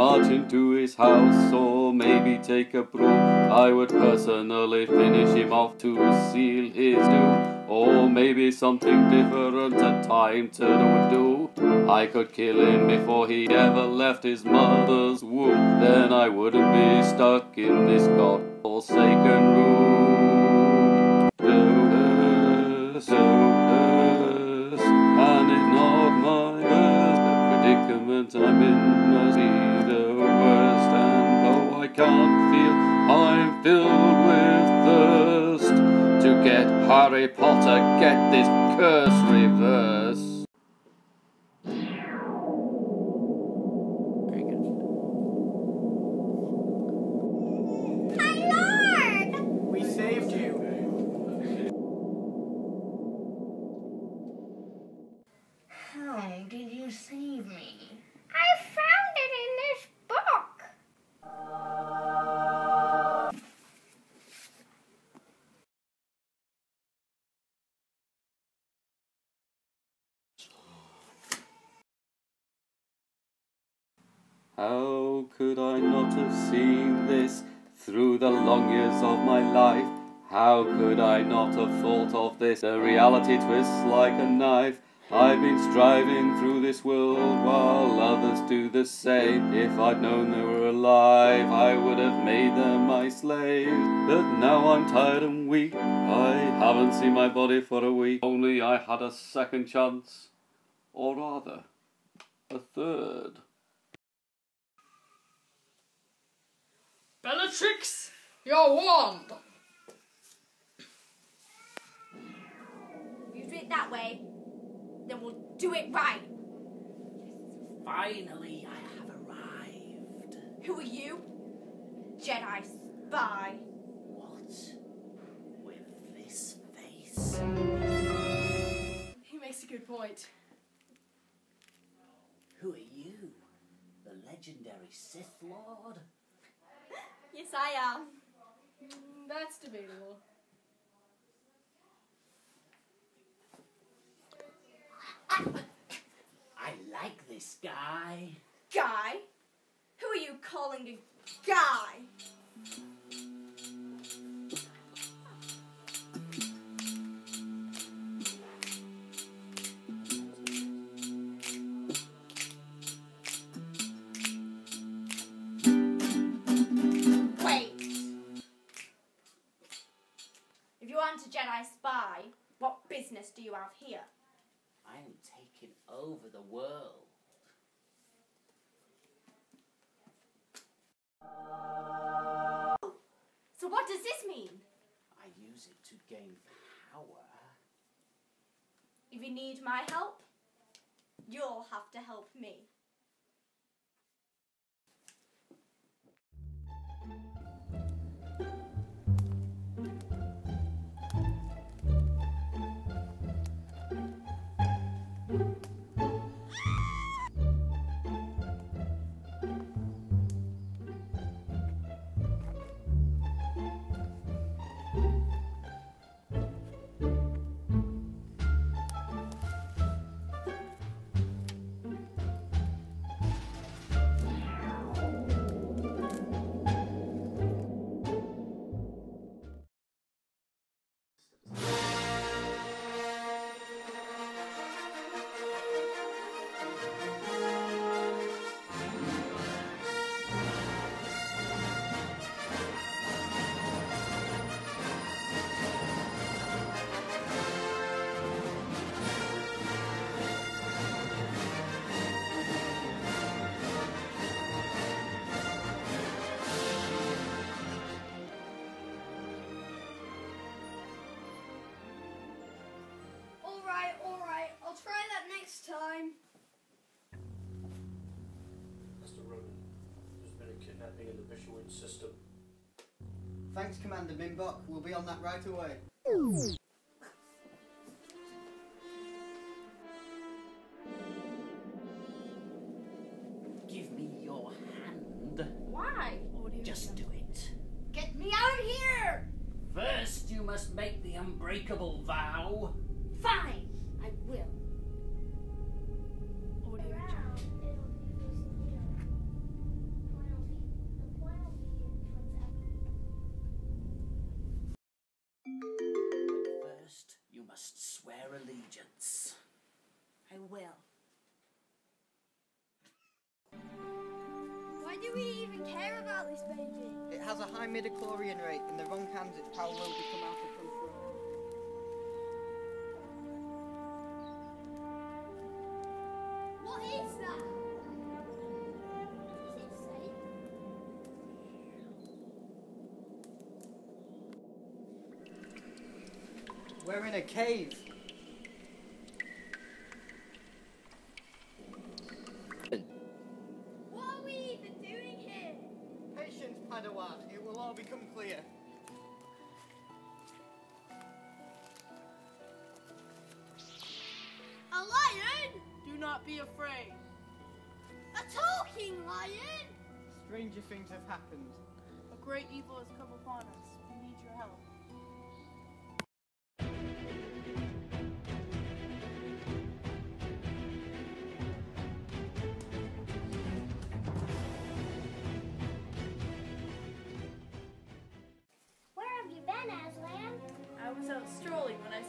march into his house or maybe take a broom. I would personally finish him off to seal his doom. Or maybe something different a time turner would do. I could kill him before he ever left his mother's womb. Then I wouldn't be stuck in this god-forsaken room. And it's not my. Predicament I'm in can't feel, I'm filled with thirst to get Harry Potter, get this curse How could I not have seen this through the long years of my life? How could I not have thought of this? The reality twists like a knife. I've been striving through this world while others do the same. If I'd known they were alive, I would have made them my slaves. But now I'm tired and weak. I haven't seen my body for a week. Only I had a second chance. Or rather, a third. Bellatrix, your wand. You do it that way, then we'll do it right. Finally, I have arrived. Who are you? Jedi spy. What? With this face? He makes a good point. Who are you? The legendary Sith Lord? Yes, I am. Mm, That's debatable. I like this guy. Guy? Who are you calling a guy? Aren't a Jedi spy, what business do you have here? I am taking over the world. So what does this mean? I use it to gain power. If you need my help, you'll have to help me. Kidnapping in the Bishowood system. Thanks, Commander Binbock. We'll be on that right away. Has a high midichlorian rate. In the wrong hands, its power will become out of control. What is that? Is it safe? We're in a cave. Padawan. It will all become clear. A lion? Do not be afraid. A talking lion? Stranger things have happened. A great evil has come upon us.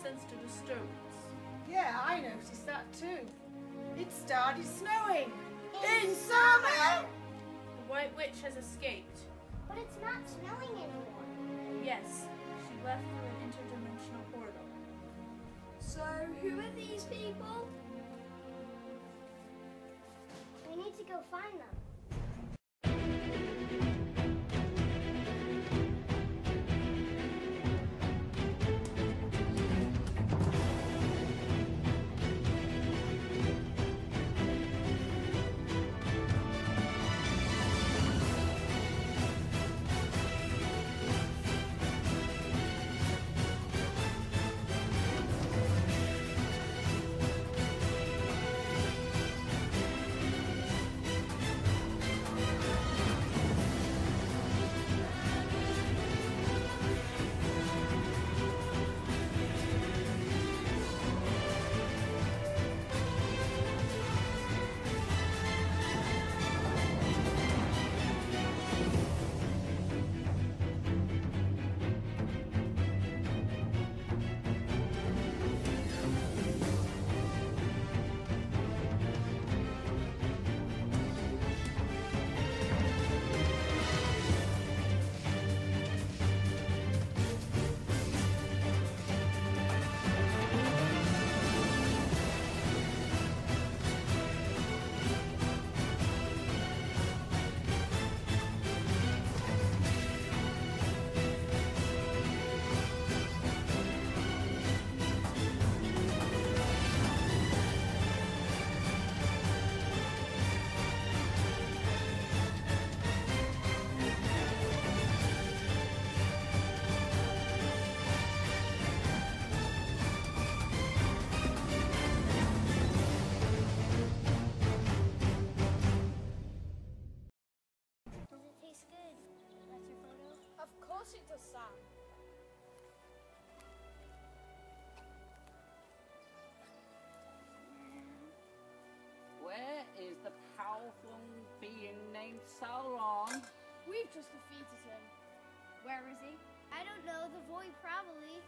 Strolling when I disturbance. Yeah, I noticed that too. It started snowing. In summer? The White Witch has escaped. But it's not snowing anymore. Yes, she left through an interdimensional portal. So, who are these people? We need to go find them. Named Sauron? We've just defeated him. Where is he? I don't know. The void probably.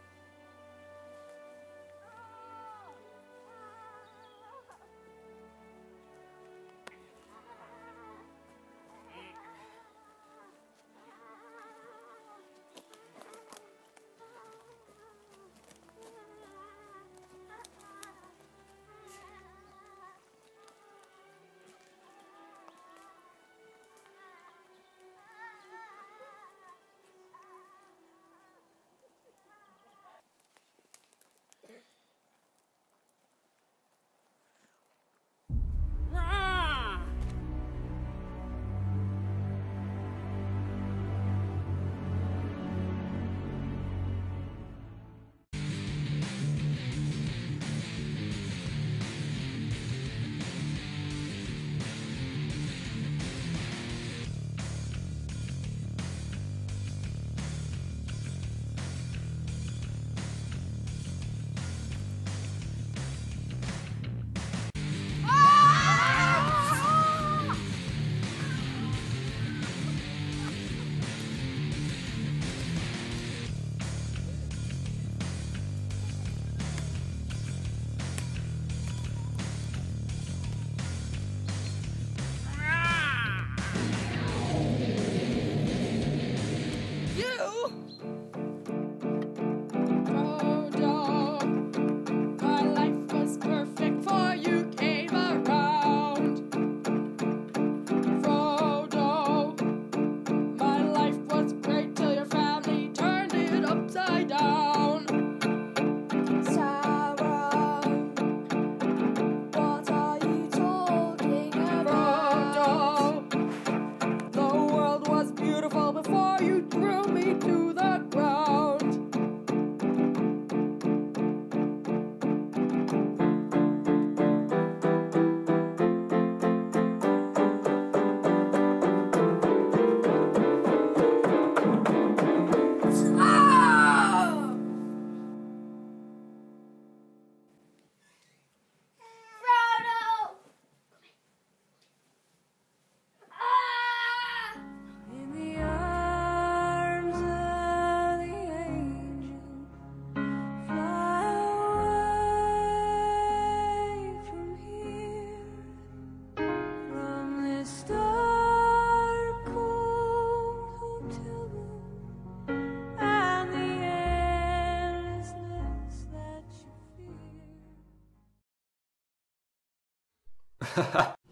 The child.